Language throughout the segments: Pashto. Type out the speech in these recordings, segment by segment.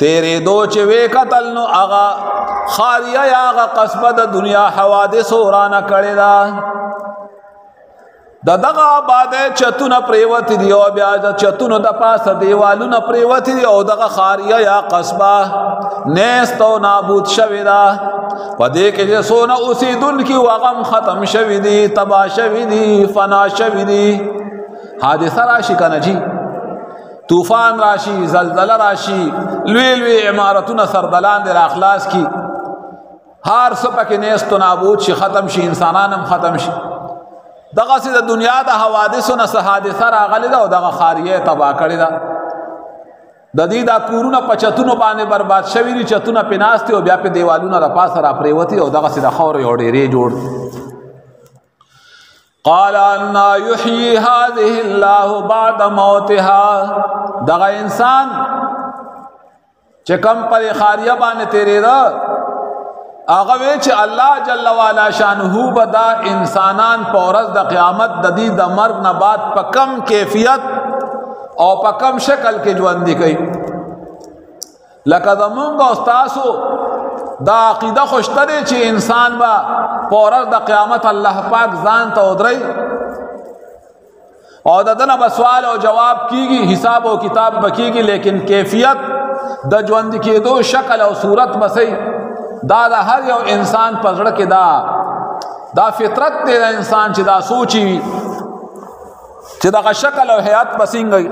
تیرې دو چې وې قتل نو هغه خاریه یا هغه قصبه د دنیا حوادث ورانه کړی دا د دغه آباد چتونه پریوت دی او بیا د چتونو د پاسه دیوالونه پریوت دی او دغه خاریه یا قصبه نیست او نابود شوی دا پدې کې چې سونه اوسیدون کې وغم ختم شوی دی تبا شوی دی فنا شوی دی حادثه راشي کنه جی طوفان راشي زلزلہ راشي لوی لوی عمارتونه سردلان در اخلاص کی هر څه پکې نهست نابود شي ختم شي انسانان هم ختم شي دغه سي د دنیا د حوادثو نه حادثه راغلي دا او دغه خاریه تبا کړی دا د دې دا کورونه په چتونو باندې برباد شوی دي چتونه پناستي او بیا په دیوالونو را پاسه را پریوتی او دغه سي د خور یو ډیره جوړ قال ان يحيي هذه الله بعد موتها دغه انسان چې کم پر خاریه باندې تیرې ده هغه وی چې الله جل وعلا شانه بدا انسانان په ورځ د قیامت د دې د مرګ نه بعد په کم کیفیت او په کم شکل کې ژوند کوي لکه د مونږ او تاسو دا عقیده خوشته دی چې انسان با پورز د قیامت الله پاک ځان ته ودري او د دنه به سوال او جواب کیږي حساب او کتاب بکیږي لیکن کیفیت د ژوند کېدو شکل او صورت بسې دا د هر یو انسان په زړه کې دا دا فطرت دی د انسان چې دا سوچي وي چې دا شکل او حیات بسنګي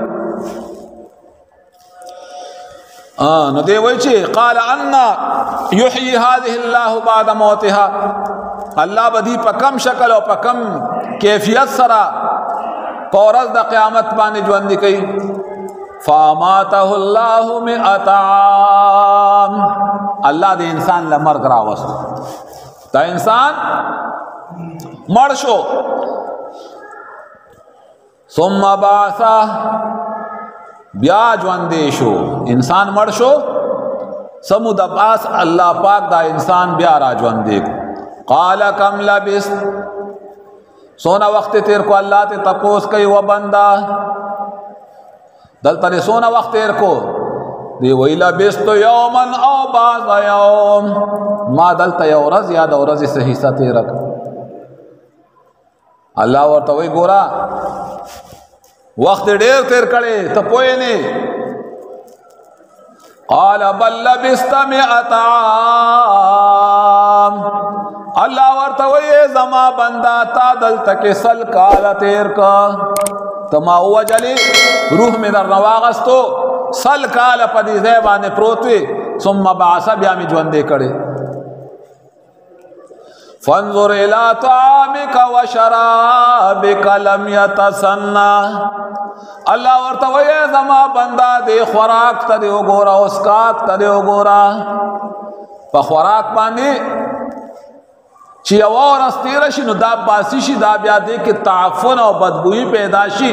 ا نو دی وای چې قال ان یحیی هذه الله بعد موتها الله بدی په کم شکل او په کم کیفیت سره پورز د قیامت باندې ژوند کوي فاماته الله مئتام الله دې انسان له مرګ راوست دا انسان مړ شو ثم بعث بیا ژوند شو انسان مړ شو سمو د باس الله پاک دا انسان بیا را ژوند دی قال کم لبس سونا وخت تیر کو الله ته تپوس کوي و بندا دلته سونا وخت تیر کو دی ویلا بست یوما او بعض یوم ما دلته یو ورځ یا د ورځې صحیح سته رکړ الله ورته وی ګورا وخت ډیر تیر کړي ته پوه نه قال بل لبست مئات عام الله ورته وی زما بندا تا دل تک سل کال تیر کا تما وجلی روح می در نواغستو سل کال پدی زیبان پروتوی ثم بعث بیا می ژوندې کړي فانظر الى طعامك وشرابك لم يتسنى الله ورته وای زما بندا دی خوراک ته دی وګوره اوس کات ته دی وګوره په خوراک باندې چې یو ورځ تیر شي نو دا باسی شي دا بیا دې کې تعفن او بدبوئی پیدا شي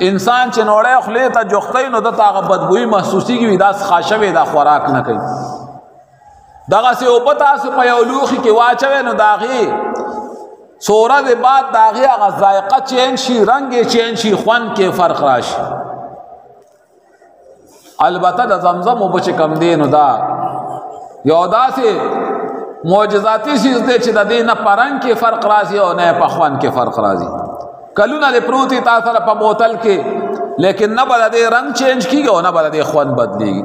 انسان چې نوړې خلې ته جوختې نو د تاغه بدبوئی محسوسيږي دا خاشه وي دا خوراک نه کوي دغه سه او پتا سه په یو لوخي کې واچوي نو داغي سوره د بعد داغي هغه ذایقه چین شي رنگ چین شي خوان کې فرق راشي البته د زمزم او بچ کم دین دا یو داسې معجزاتی چیز دی چې د دې نه پرنګ کې فرق راځي او نه په خوان کې فرق راځي کلونه لري پروتي تاسو په بوتل کې لیکن نه بل دې رنگ چینج کیږي او نه بل دې خوان بدليږي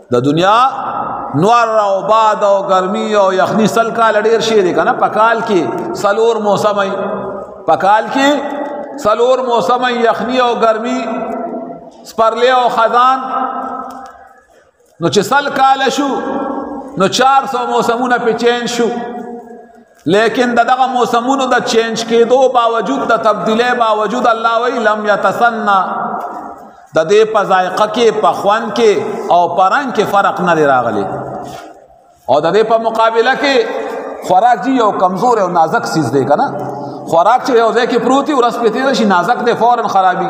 د دنیا نور او باد او ګرمي او یخني سل کال ډیر شي دي کنه په کال کې سلور موسم ای په کال کې سلور موسم ای یخني او ګرمي سپرلی او خزان نو چې سل کال شو نو 400 موسمونه په چین شو لیکن د دغه موسمونو د چینج کېدو باوجود د تبدیلې باوجود الله وی لم یتسنا د دې په ذایقه کې په خوان کې او پرنګ کې فرق نه راغلی او د دې په مقابله کې خوراک جی یو کمزور او نازک سیز دی کنه خوراک چې یو ځای کې پروتي ورس پتی شي نازک دی فورا خرابي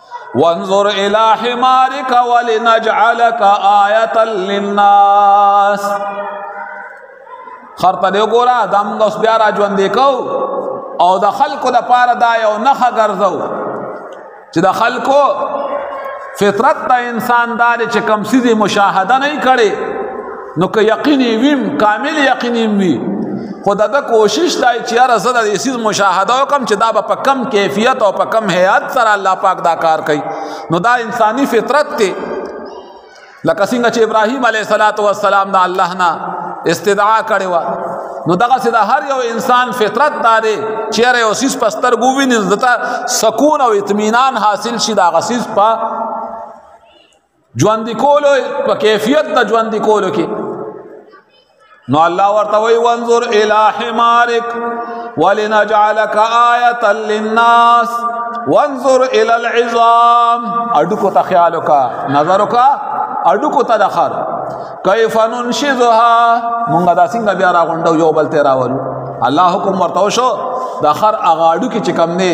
وانظر الى حمارك ولنجعلك آية للناس خرته دی ګورا دا موږ اوس بیا را ژوند کو او د خلکو د پاره دا یو نخه ګرځو چې د خلکو فطرت د انسان دار چې کم سیزي مشاهده نه کړي نو که یقین ویم کامل یقین وی خو دا د کوشش دای چې هر زړه د سیز مشاهده وکم چې دا په کم کیفیت او په کم هيئت سره الله پاک دا کار کوي نو دا انساني فطرت ته لکه څنګه چې ابراهیم علیه صلوات و سلام دا الله نه استدعا کړي وا نو دغه سي د هر یو انسان فطرت داري چې هر یو سیس پستر ګووی نه دتا سکون او اطمینان حاصل شي دا غسیس په ژوند کولو په کیفیت د ژوند کولو کې نو الله ورته وی وانظر الی حمارک ولنجعلک آیه للناس وانظر الی العظام اډکو ته خیال وکا نظر وکا اډکو ته دخر کیف ننشزها مونږه دا څنګه بیا راغونډو یو بل ته راولو الله حکم ورته شو د خر اغاډو کې چې کم نه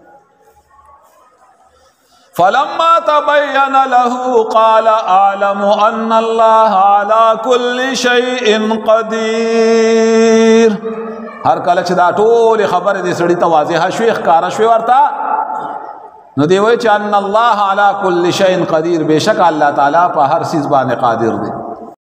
فلما تبين له قال اعلم ان الله على كل شيء قدير هر کله چې دا ټول خبره دې سړی ته واضحه شوې ښکارا شوې ورته نو دی وای چې ان الله على كل شيء قدير بشک الله تعالی په هر چیز باندې قادر دی